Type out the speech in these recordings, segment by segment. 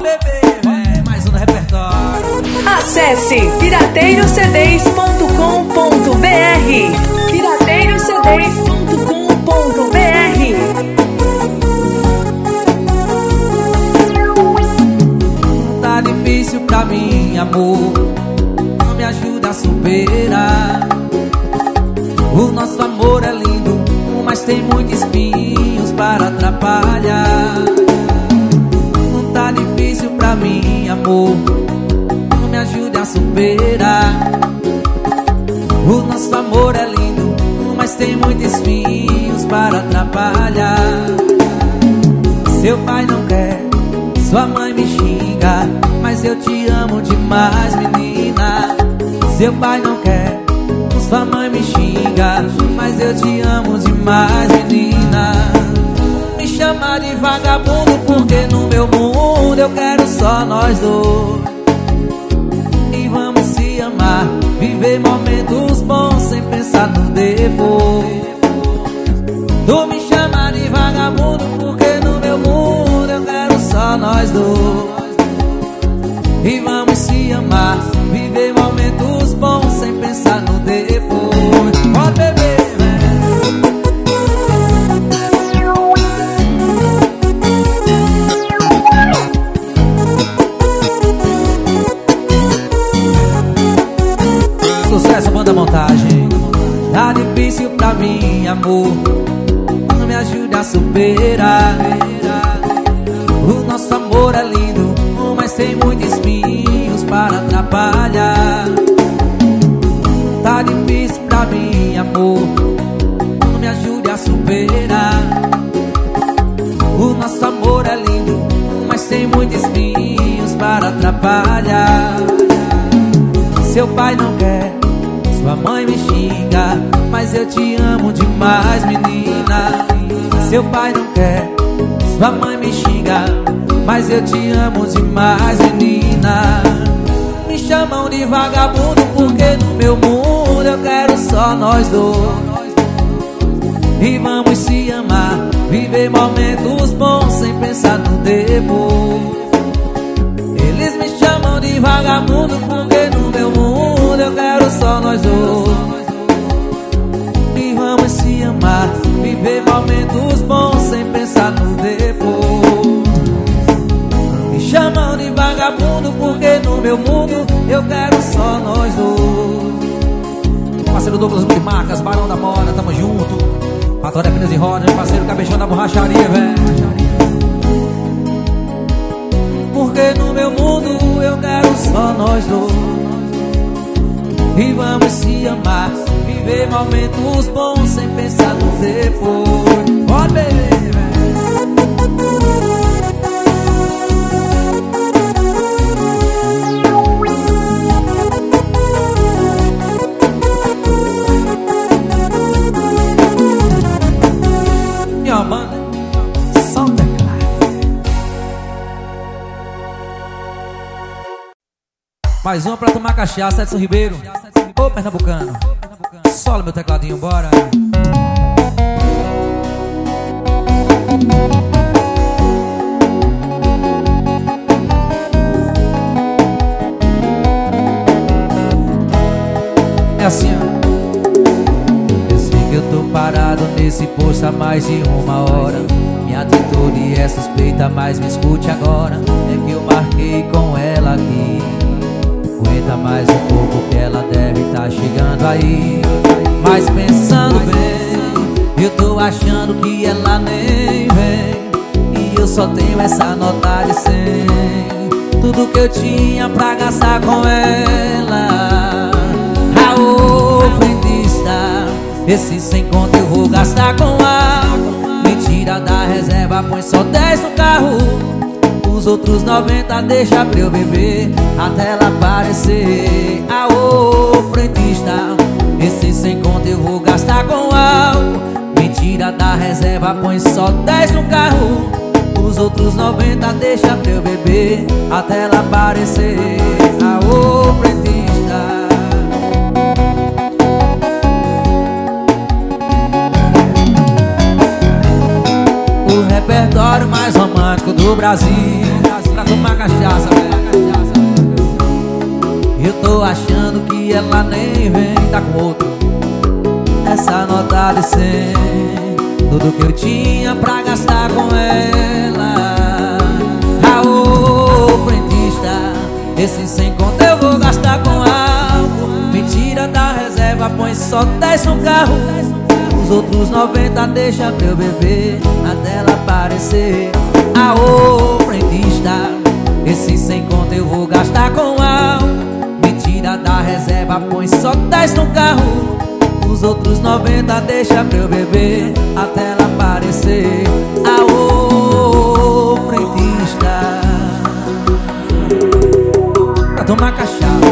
Pode beber, véi, mais um no repertório. Acesse pirateirocds.com.br pirateirocds.com.br Tá difícil pra mim, amor. Não me ajuda a superar. O nosso amor é lindo Mas tem muitos espinhos para atrapalhar difícil pra mim, amor Não me ajude a superar O nosso amor é lindo Mas tem muitos espinhos para atrapalhar Seu pai não quer sua mãe me xinga, mas eu te amo demais, menina. Seu pai não quer, sua mãe me xinga, mas eu te amo demais, menina. Me chama de vagabundo porque no meu mundo eu quero só nós dois. E vamos se amar, viver momentos bons sem pensar no depois. Tu me chama de vagabundo porque no meu mundo eu quero só nós dois. E vamos se amar, amor. Me ajude a superar. O nosso amor é lindo, mas tem muitos espinhos para atrapalhar. Tá difícil pra mim, amor. Me ajude a superar. O nosso amor é lindo, mas tem muitos espinhos para atrapalhar. Seu pai não quer, mãe me xinga, mas eu te amo demais, menina. Seu pai não quer, sua mãe me xinga, mas eu te amo demais, menina. Me chamam de vagabundo porque no meu mundo eu quero só nós dois. E vamos se amar, viver momentos bons sem pensar no depois. Eles me chamam de vagabundo porque no meu mundo eu quero só nós dois. E vamos se amar, viver momentos bons sem pensar no depois. Me chamam de vagabundo porque no meu mundo eu quero só nós dois. Parceiro Douglas Multimarcas, Barão da Mora, tamo junto. Patória Pneus e Roda, meu parceiro Cabeção da Borracharia, velho. Porque no meu mundo eu quero só nós dois E vamos se amar Viver momentos bons sem pensar no depois. Pode beber, Mais uma pra tomar cachaça, Edson Ribeiro. Pernambucano. Sola meu tecladinho, bora. É assim, ó. Eu sei que eu tô parado nesse posto há mais de uma hora. Minha atitude é suspeita, mas me escute agora. É que eu marquei com ela aqui. Aguenta mais um pouco que ela deve tá chegando aí. Mas pensando bem, eu tô achando que ela nem vem. E eu só tenho essa nota de 100. Tudo que eu tinha pra gastar com ela. Aô, frentista, esse sem conta eu vou gastar com álcool. Me tira da reserva, põe só 10 no carro. Os outros 90 deixa pra eu beber Até ela aparecer. Aô, frentista Esse sem conta eu vou gastar com álcool. Mentira da reserva, põe só 10 no carro. Os outros 90 deixa pra eu beber Até ela aparecer. Aô, frentista repertório mais romântico do Brasil. Pra tomar cachaça, velho Eu tô achando que ela nem vem, tá com outro. Essa nota de cem Tudo que eu tinha pra gastar com ela. Aô, frentista Esse sem conta eu vou gastar com algo Mentira da reserva, põe só 10 no carro Os outros 90 deixa pra eu beber Até ela aparecer. Aô, frentista Esse sem conta eu vou gastar com álcool Me tira da reserva, põe só 10 no carro. Os outros 90 deixa pra eu beber Até ela aparecer. Aô, frentista. Pra tomar cachaça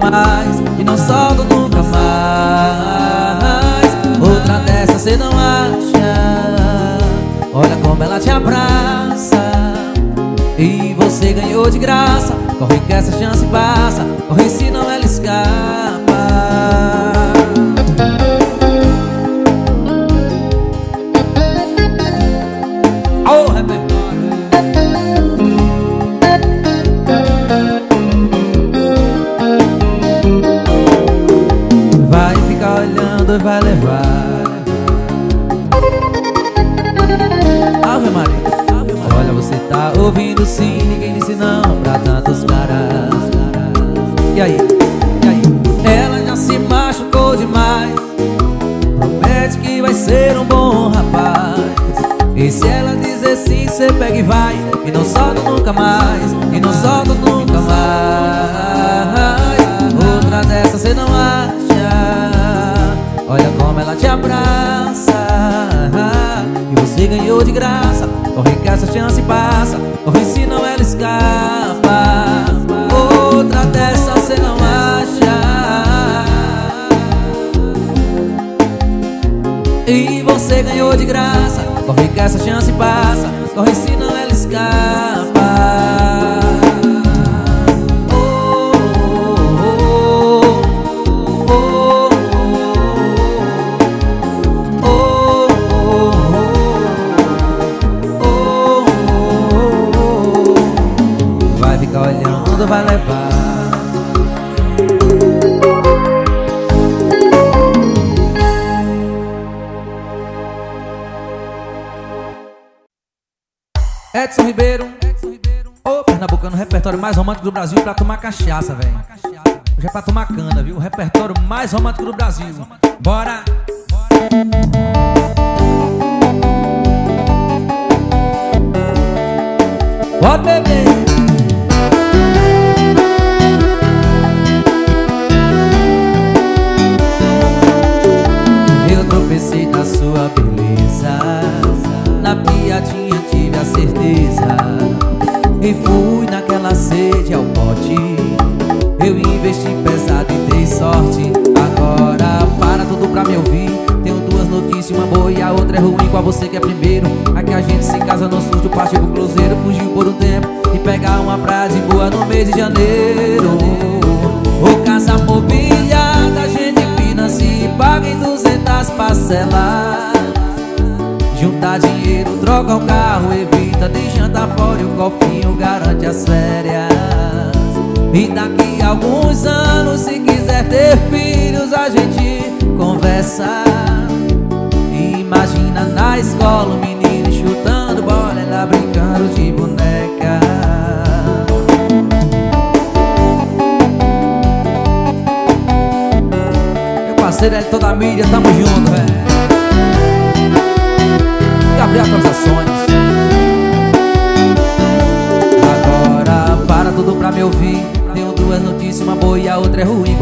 mais, e não solta nunca mais. Outra dessa cê não acha? Olha como ela te abraça. E você ganhou de graça. Corre que essa chance passa. Corre sim Ninguém disse não pra tantos caras. E aí? E aí? Ela já se machucou demais. Promete que vai ser um bom rapaz. E se ela dizer sim, cê pega e vai. E não solta nunca mais. E não solta nunca mais. Outra dessa cê não acha. Olha como ela te abraça. E você ganhou de graça Corre que essa chance passa Corre se não ela escapa. Outra dessa cê não acha. E você ganhou de graça. Corre que essa chance passa Corre se não ela escapa romântico do Brasil pra tomar cachaça, velho Hoje é pra tomar cana, viu? O repertório mais romântico do Brasil Bora!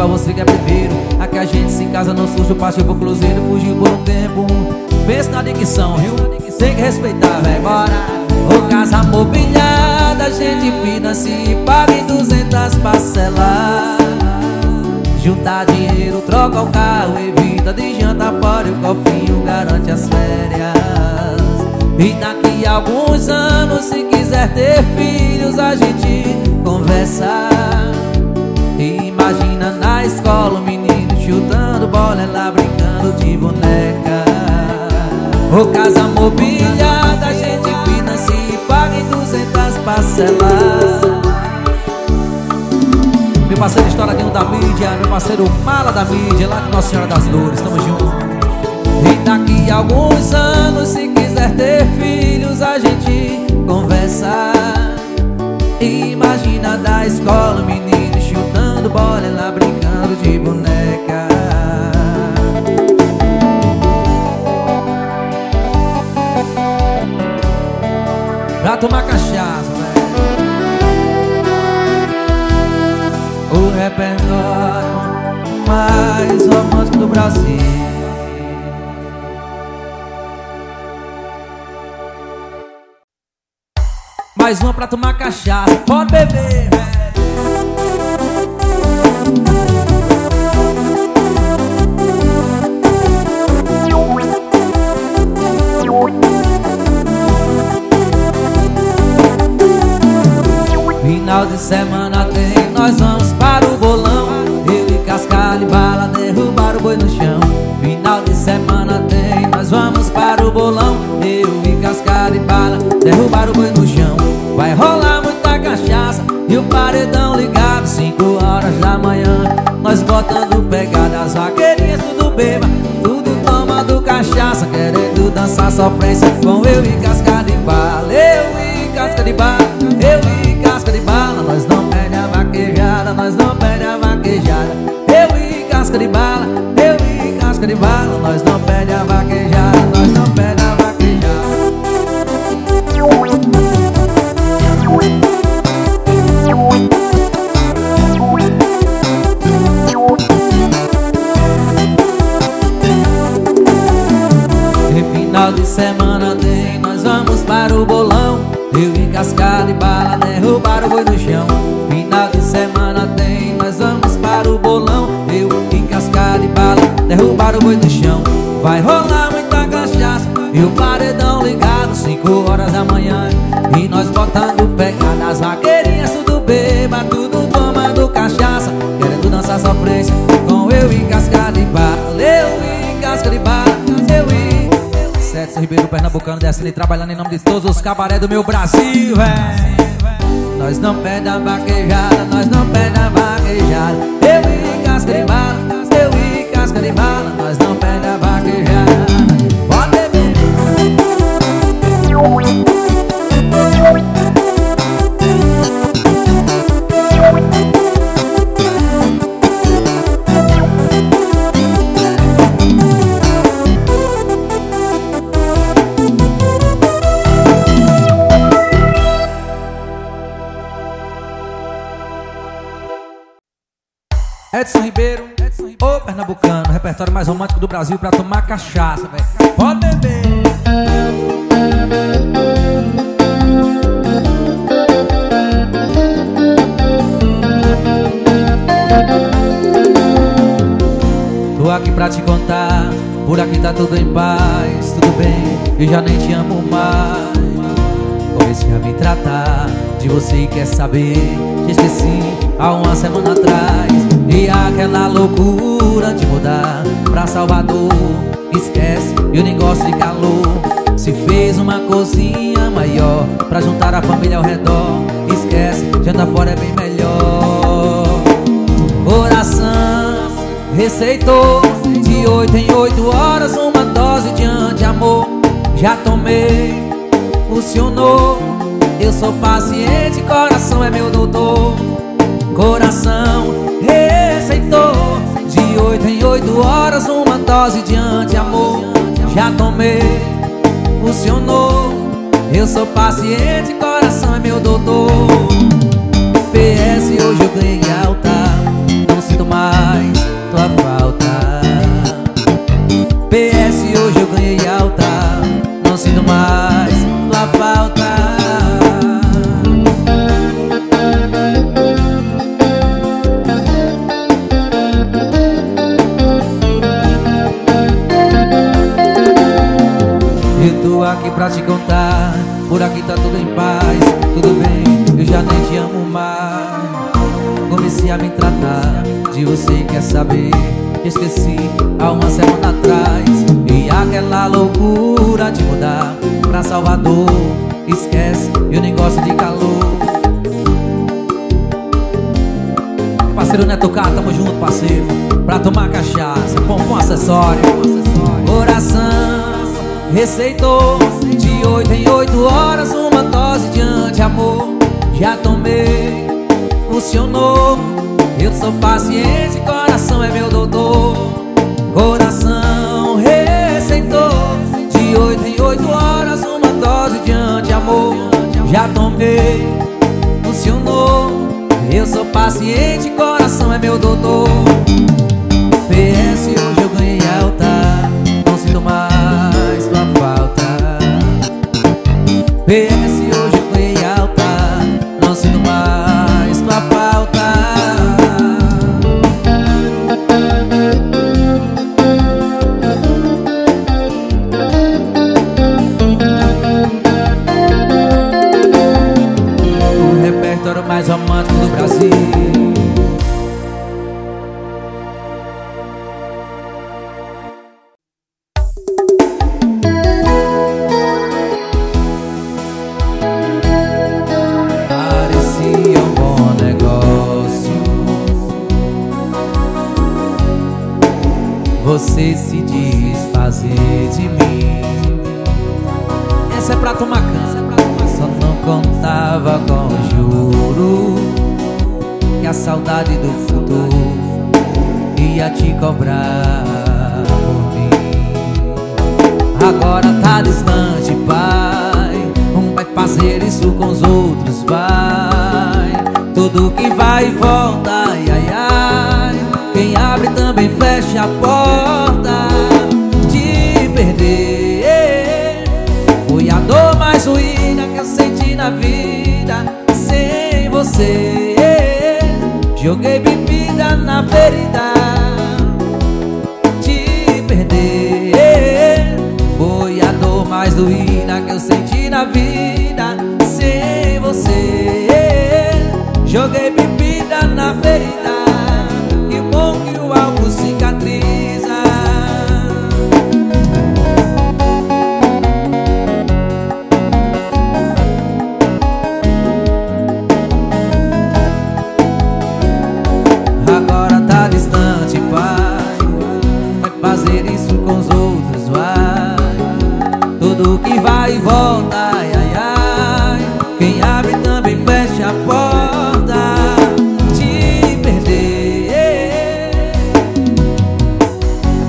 Você quer primeiro? Aqui a gente se casa no susto Partiu pro cruzeiro, fugiu por um tempo. Pensa na dicção, viu? Tem que respeitar, véi, bora Ô casa mobiliada, a gente financia e paga em duzentas parcelas. Juntar dinheiro, troca o carro, evita de jantar fora E o cofrinho garante as férias. E daqui a alguns anos, se quiser ter filhos, a gente conversa Imagina na escola o menino chutando bola, ela brincando de boneca. Ô casa mobiliada, a gente financia e paga em duzentas parcelas. Meu parceiro Estouradinho da mídia, meu parceiro Mala da mídia, lá de Nossa Senhora das Dores, tamo junto. E daqui a alguns anos, se quiser ter filhos, a gente conversa. Imagina da escola, menino chutando bola, ela brincando de boneca. Pra tomar cachaça, velho O repertório mais romântico do Brasil. Mais uma pra tomar cachaça, pode beber, velho Final de semana tem, nós vamos para o bolão. Eu e cascalho e bala derrubar o boi no chão. Final de semana tem, nós vamos para o bolão. Eu e cascalho e bala derrubar o boi no chão. Vai rolar muita cachaça e o paredão ligado. Cinco horas da manhã, nós botando pegada. As vaqueirinhas tudo beba, tudo tomando cachaça Querendo dançar sofrência com eu e cascalho e bala. Eu e casca de bala, bala Nós não o boi no chão. Vai rolar muita cachaça e o paredão ligado Cinco horas da manhã. E nós botando pegada As vaqueirinhas tudo beba, tudo tomando cachaça. Querendo dançar sofrência com eu e cascada e bala Eu e casca de bala, eu e Sexo Ribeiro Pernambucano descendo e trabalhando em nome de todos os cabaré do meu Brasil, véi. Nós não perde a vaquejada, nós não perde a vaquejada. Eu e casca de bala, eu e casca de bala, Edson Ribeiro, ô pernambucano, repertório mais romântico do Brasil pra tomar cachaça, velho. Pode beber. Tô aqui pra te contar, por aqui tá tudo em paz, tudo bem, eu já nem te amo mais. Comecei a me tratar de você e quer saber Te esqueci há uma semana atrás E aquela loucura de mudar pra Salvador Esquece, eu nem gosto de calor Se fez uma cozinha maior Pra juntar a família ao redor. Esquece, janta fora é bem melhor. Coração receitou De oito em oito horas uma dose de anti-amor. Já tomei funcionou. Eu sou paciente, coração é meu doutor. Coração receitou De oito em oito horas uma dose de anti-amor. Já tomei, funcionou. Eu sou paciente, coração é meu doutor. PS hoje eu ganhei alta aqui pra te contar. Por aqui tá tudo em paz Tudo bem, eu já nem te amo mais. Comecei a me tratar De você quer saber? Esqueci há uma semana atrás. E aquela loucura de mudar Pra Salvador. Esquece, eu nem gosto de calor. Parceiro Neto K, tamo junto, parceiro. Pra tomar cachaça, pão com acessório Coração receitou De oito em oito horas uma dose de anti-amor. Já tomei, funcionou Eu sou paciente, coração é meu doutor. Coração receitou De oito em oito horas uma dose de anti-amor. Já tomei, funcionou Eu sou paciente, coração é meu doutor saudade do futuro Ia te cobrar por mim. Agora tá distante, pai. Não vai fazer isso com os outros, vai. Tudo que vai e volta, ai, ai, ai. Quem abre também fecha a porta Joguei bebida na ferida. Te perder. Foi a dor mais doída que eu senti na vida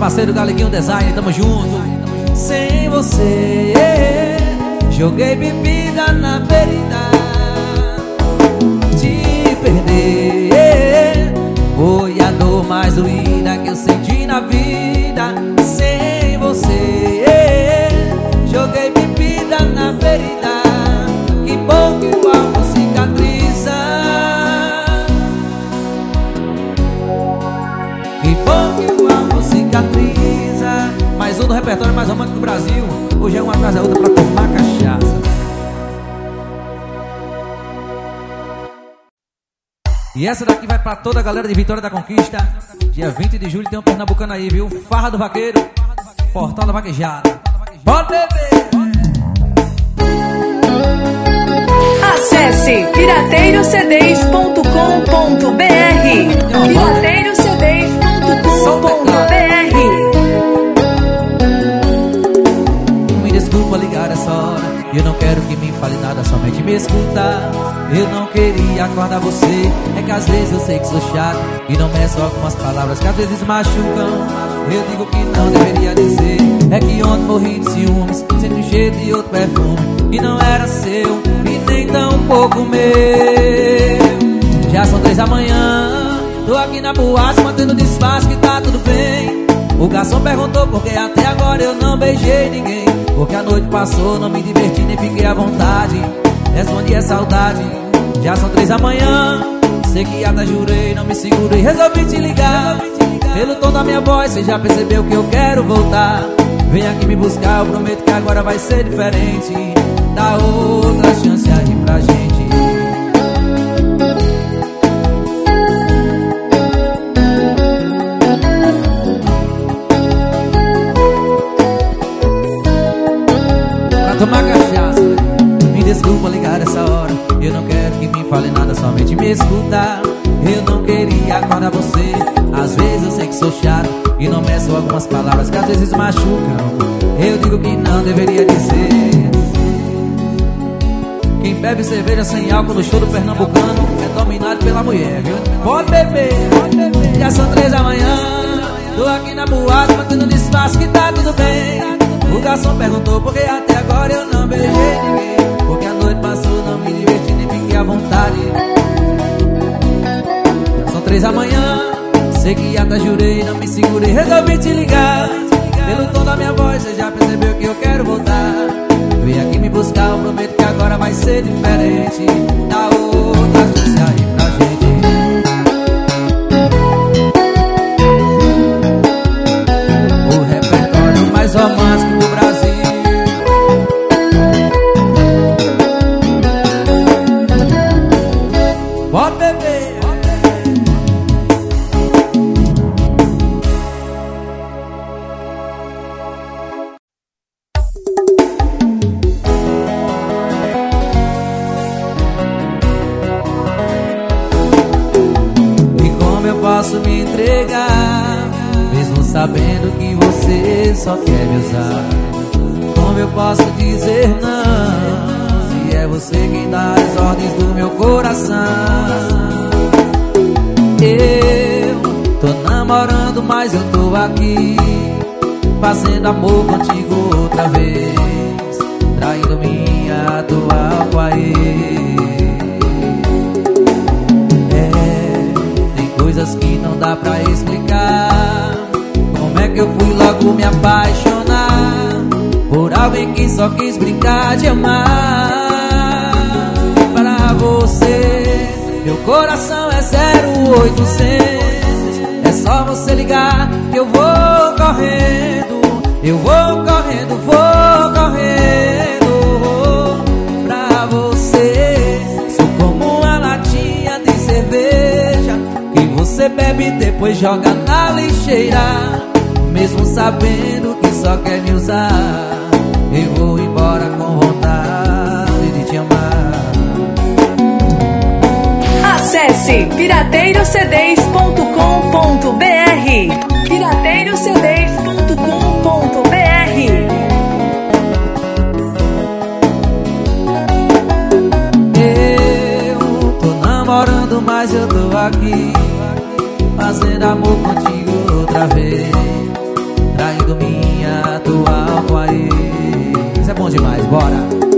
Parceiro Galeguinho Design, tamo junto. Sem você Joguei bebida na ferida te perder Foi a dor mais doída que eu senti na vida. Sem você Joguei bebida na ferida Que bom que do repertório mais romântico do Brasil Hoje é uma atrás da outra pra tomar cachaça E essa daqui vai pra toda a galera de Vitória da Conquista. Dia 20 de julho tem um pernambucano aí, viu? Farra do Vaqueiro, Portal da Vaquejada. Beber! Acesse pirateirocds.com.br pirateirocds.com.br desculpa ligar essa hora. Eu não quero que me fale nada, somente me escutar. Eu não queria acordar você. É que às vezes eu sei que sou chato. E não meço algumas palavras que às vezes machucam. Eu digo que não deveria dizer. É que ontem morri de ciúmes. Senti o cheiro de outro perfume. E não era seu. E nem tão pouco meu. Já são três da manhã. Tô aqui na boate mantendo disfarce que tá tudo bem. O garçom perguntou porque até agora eu não beijei ninguém. Porque a noite passou, não me diverti nem fiquei à vontade. Respondi é saudade, já são três da manhã. Sei que até jurei, não me segurei, resolvi te ligar. Pelo tom da minha voz, você já percebeu que eu quero voltar. Vem aqui me buscar, eu prometo que agora vai ser diferente. Dá outra chance aí pra gente acordar você. Às vezes eu sei que sou chato E não meço algumas palavras que às vezes machucam. Eu digo que não deveria dizer. Quem bebe cerveja sem álcool no show do Pernambucano É dominado pela mulher, viu? Pode beber, pode beber. Já são três da manhã. Tô aqui na boate, mantendo disfarce que tá tudo bem. O garçom perguntou por que até agora eu não beijei ninguém. Porque a noite passou, não me diverti nem fiquei à vontade três da manhã, sei que até jurei, não me segurei Resolvi te ligar, pelo tom da minha voz Você já percebeu que eu quero voltar. Vem aqui me buscar, eu prometo que agora vai ser diferente só você ligar que eu vou correndo. Eu vou correndo, vou correndo pra você. Sou como uma latinha de cerveja que você bebe e depois joga na lixeira. Mesmo sabendo que só quer me usar, Acesse pirateirocds.com.br pirateirocds.com.br Eu tô namorando, mas eu tô aqui Fazendo amor contigo outra vez Traindo minha atual Isso é bom demais, bora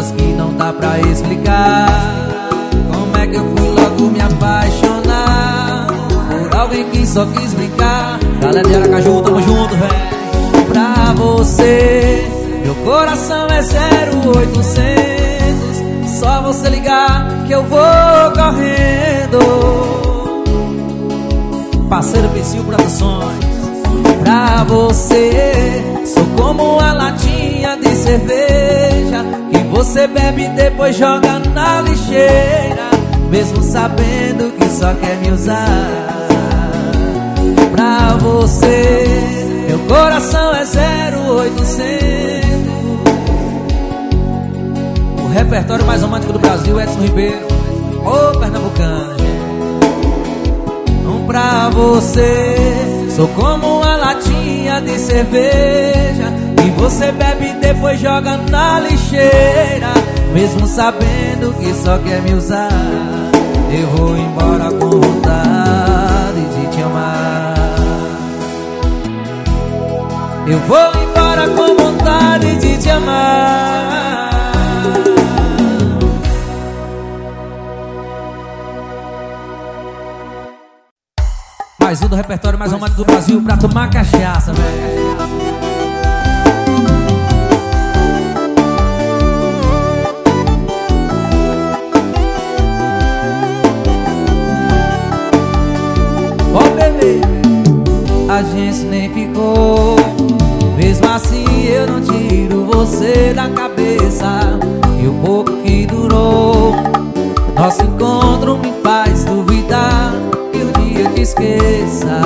coisas que não dá pra explicar. Como é que eu fui logo me apaixonar Por alguém que só quis brincar? Galera de Aracaju, tamo junto, velho Pra você Meu coração é 0800 Só você ligar que eu vou correndo. Parceiro Psyu Produções. Pra você Sou como uma latinha de cerveja você bebe e depois joga na lixeira Mesmo sabendo que só quer me usar Pra você Meu coração é 0800 O repertório mais romântico do Brasil Edson Ribeiro Ô Pernambucano gente. Um pra você Sou como uma latinha de cerveja Que você e depois joga na lixeira Mesmo sabendo que só quer me usar. Eu vou embora com vontade de te amar. Eu vou embora com vontade de te amar. Mais um do repertório mais romântico do Brasil pra tomar cachaça, velho. Gente nem ficou. Mesmo assim eu não tiro você da cabeça. E o pouco que durou Nosso encontro me faz duvidar. Que o dia te esqueça.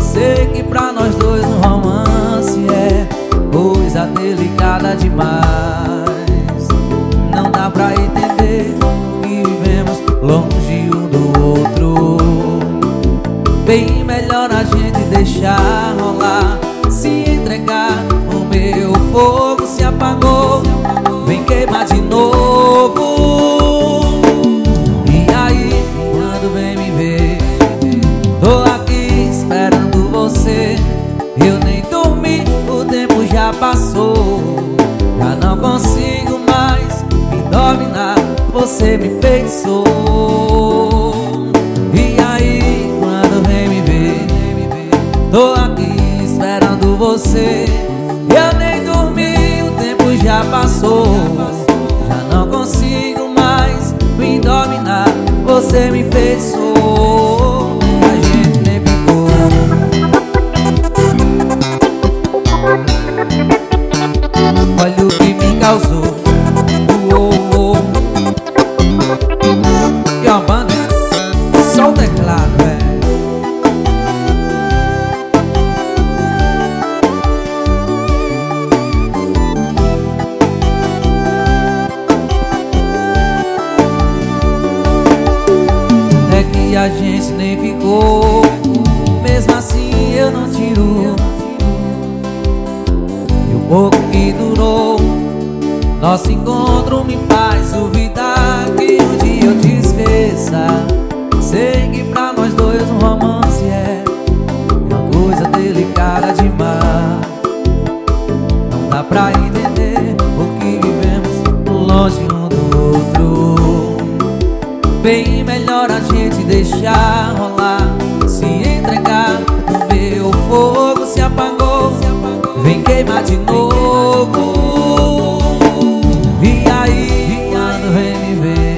Sei que pra nós dois um romance é Coisa delicada demais. Não dá pra entender que vivemos longe um do outro. Bem melhor a gente deixar rolar Se entregar, o meu fogo se apagou. Vem queimar de novo. E aí, quando vem me ver Tô aqui esperando você. Eu nem dormi, o tempo já passou. Já não consigo mais me dominar Você me pensou você Eu nem dormi, o tempo já passou. Já não consigo mais me dominar. Você me pensou gente nem ficou. Mesmo assim eu não tiro. E o pouco que durou Nosso encontro me faz duvidar Que um dia eu te esqueça. Sei que pra nós dois um romance é Uma coisa delicada demais. Não dá pra entender Bem melhor a gente deixar rolar Se entregar, meu fogo se apagou Vem queimar de novo. E aí, quando vem me ver.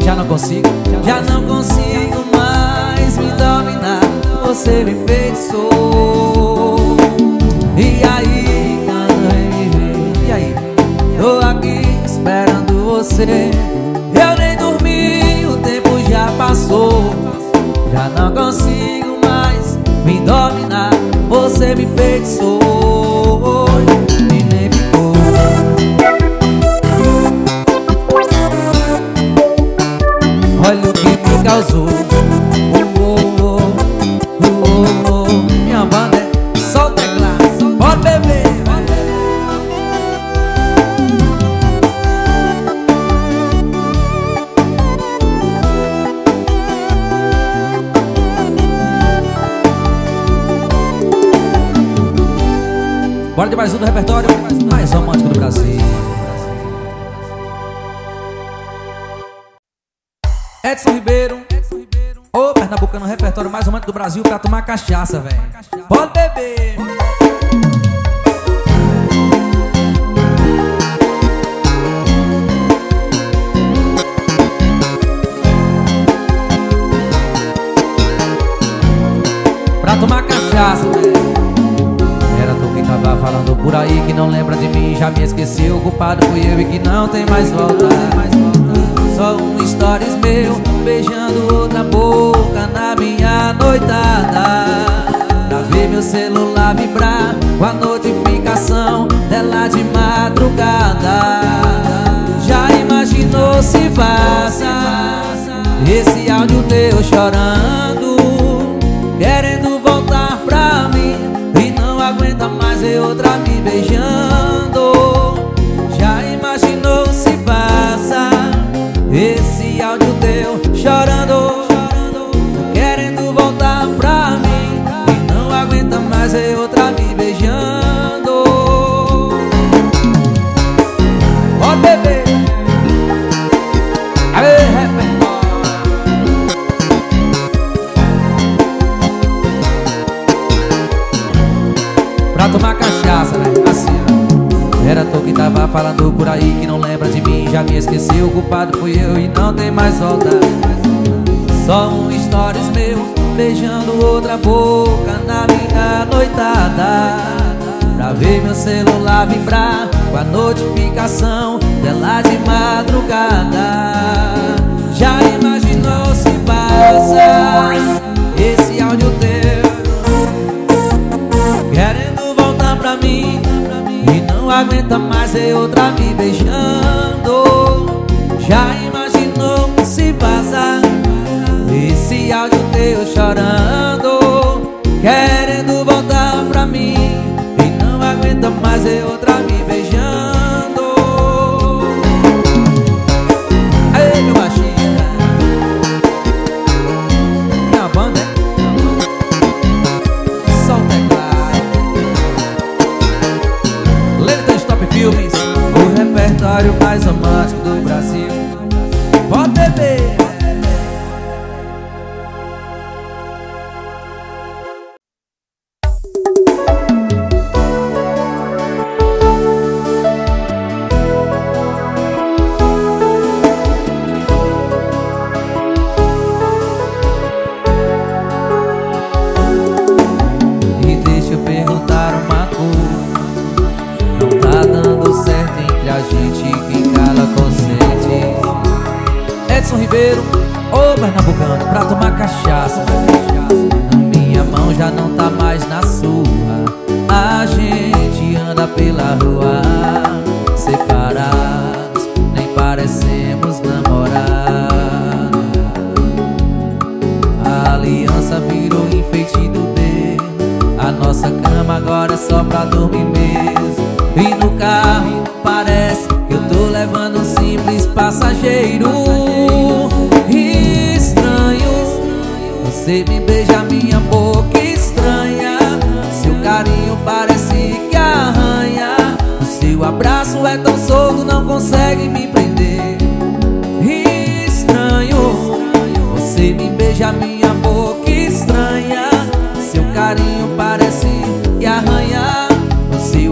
Já não consigo, já não consigo mais me dominar. Você me pensou você. Eu nem dormi, o tempo já passou. Já não consigo mais me dominar. Você me pensou Bora de mais um do repertório mais romântico do Brasil Edson Ribeiro Ô, Pernambucano, repertório mais romântico do Brasil pra tomar cachaça, velho. Pode beber. Pra tomar cachaça, falando por aí que não lembra de mim, já me esqueceu. O culpado fui eu e que não tem mais volta. Só um stories meu beijando outra boca na minha noitada. Pra ver meu celular vibrar com a notificação dela de madrugada. Já imaginou se passa esse áudio teu chorando, querendo outra me beijando. Já imaginou se passa esse áudio teu chorando, culpado fui eu e não tem mais volta Só um stories meu Beijando outra boca na minha noitada. Pra ver meu celular vibrar Com a notificação dela de madrugada. Já imaginou se passa Esse áudio teu? Querendo voltar pra mim E não aguenta mais ver outra me beijando. Já imaginou se vazar Esse áudio teu chorando Querendo voltar pra mim E não aguenta mais ver outra me beijando? Aê, meu baixinho. Minha banda é Filmes, o repertório mais romântico do Brasil. Pode beber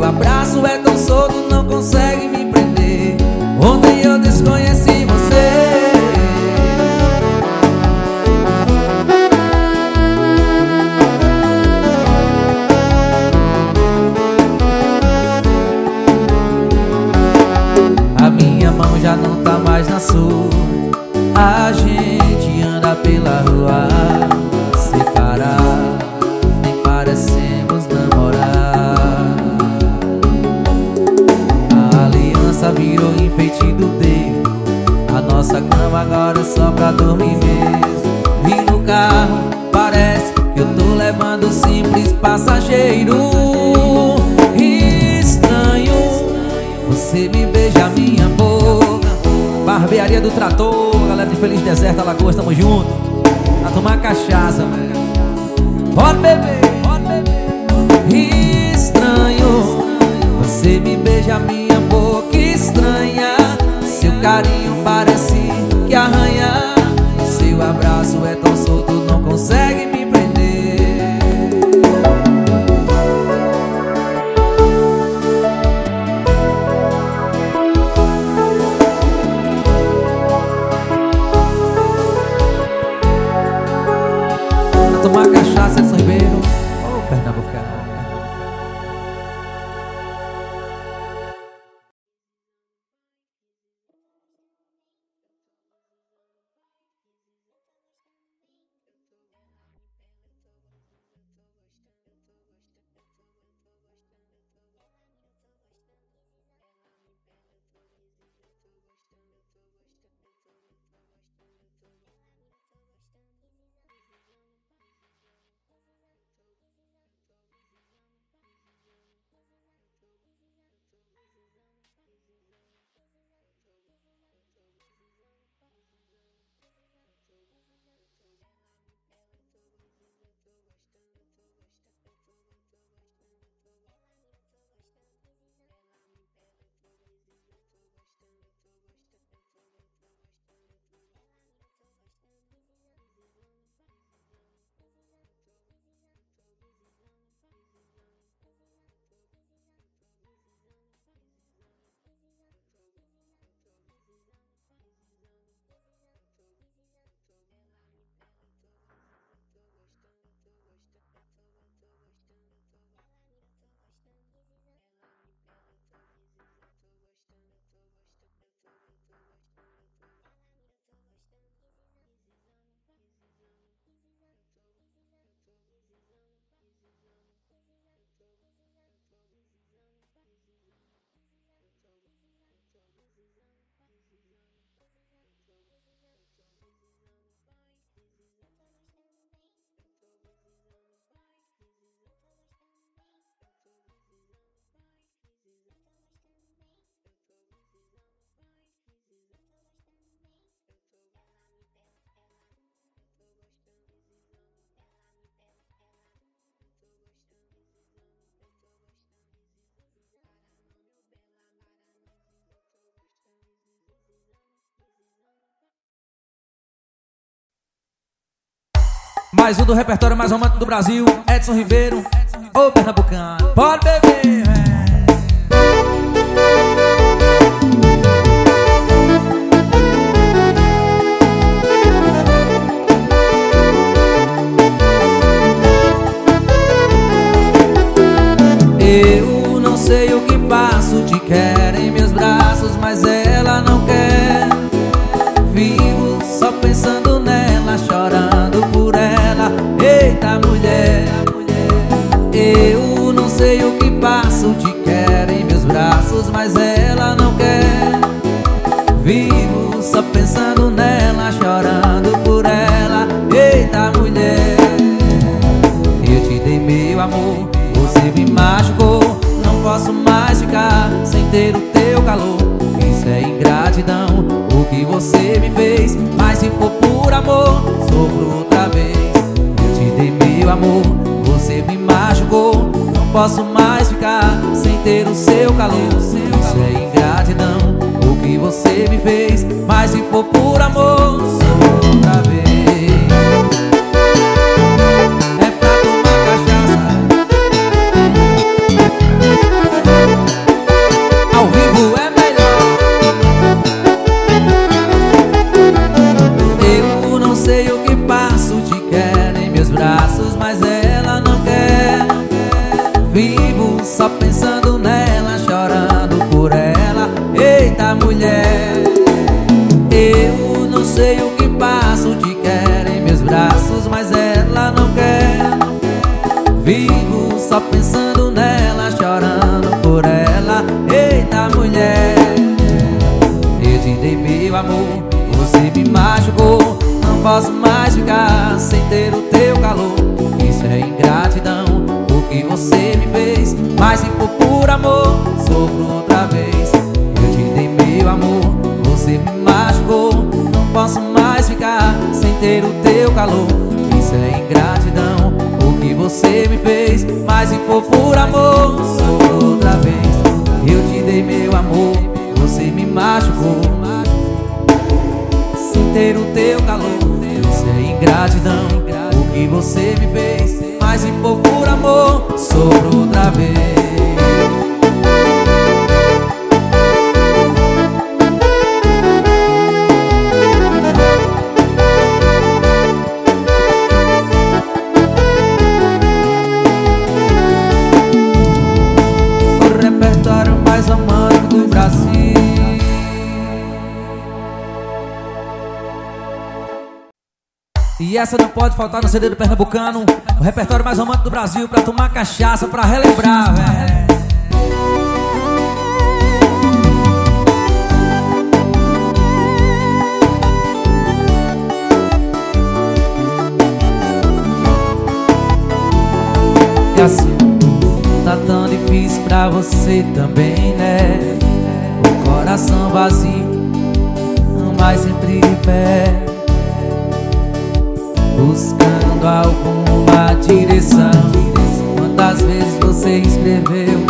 abraço é tão solto, não consegue Bible. Mais um do repertório mais romântico do Brasil Edson Ribeiro, ô Pernambucano. Pode beber, Eu não sei o que passo, te quero em meus braços, mas ela sei o que passo, te quero em meus braços, mas ela não quer. Vivo só pensando nela, chorando por ela. Eita mulher, eu te dei meu amor você me machucou. Não posso mais ficar sem ter o teu calor. Isso é ingratidão, o que você me fez. Mas se for por amor, sofro outra vez. Eu te dei meu amor, você me machucou posso mais ficar sem ter o seu calor. Isso é ingratidão, o que você me fez. Mas se for por amor, posso mais ficar sem ter o teu calor. Isso é ingratidão, o que você me fez. Mas se por amor, sofro outra vez. Eu te dei meu amor, você me machucou. Não posso mais ficar sem ter o teu calor. Isso é ingratidão, o que você me fez. Mas se por amor, sofro outra vez. Eu te dei meu amor, você me machucou. Sem ter o teu calor Isso ingratidão, o que você me fez mas for por amor, sofro outra vez essa não pode faltar no CD do Pernambucano. O repertório mais romântico do Brasil Pra tomar cachaça, pra relembrar, velho. E assim, tá tão difícil pra você também, né? O coração vazio, mas sempre de pé Buscando alguma direção. Quantas vezes você escreveu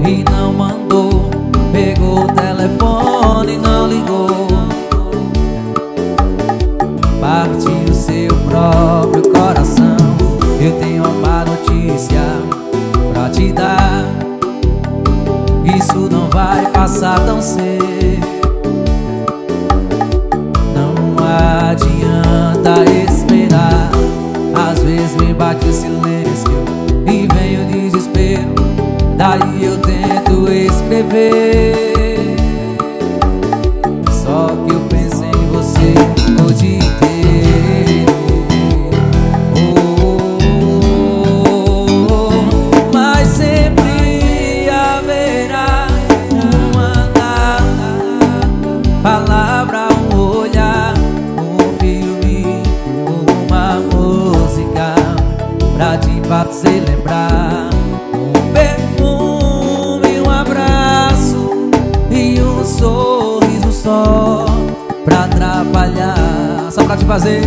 e não mandou? Pegou o telefone e não ligou. Partiu seu próprio coração. Eu tenho uma notícia pra te dar. Isso não vai passar tão cedo escrever fazer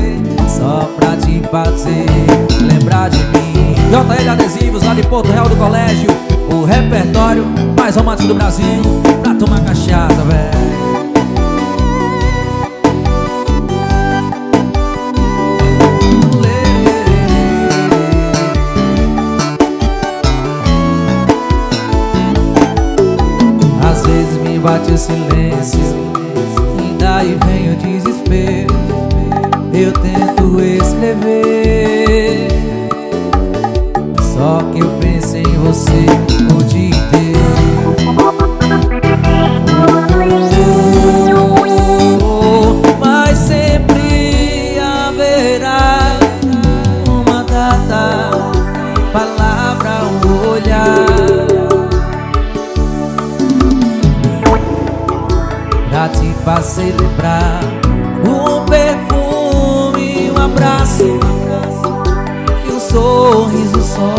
Só pra te fazer lembrar de mim JL Adesivos, lá de Porto Real do Colégio O repertório mais romântico do Brasil Pra tomar cachaça, velho. Às vezes me bate o silêncio E daí vem o desespero eu tento escrever. Só que eu penso em você o dia inteiro. Oh, Mas sempre haverá uma data Palavra ou olhar Pra te fazer lembrar. e um sorriso só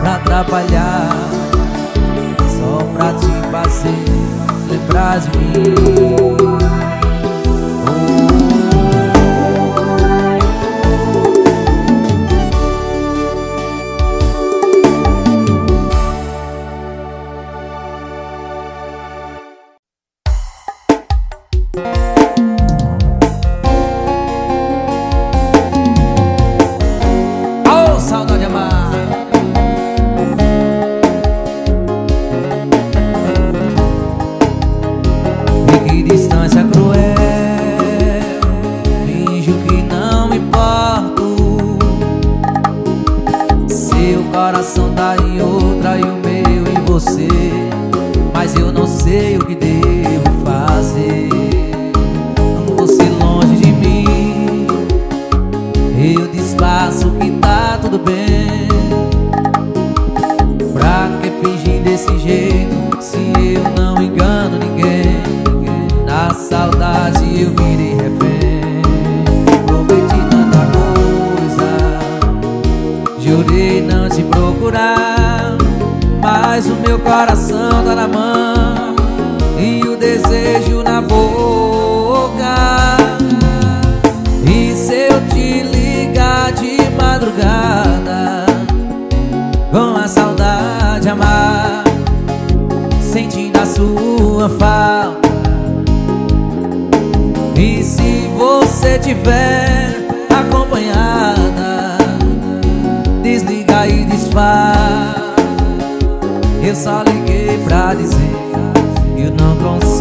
pra atrapalhar, só pra te fazer lembrar de mim. não consigo.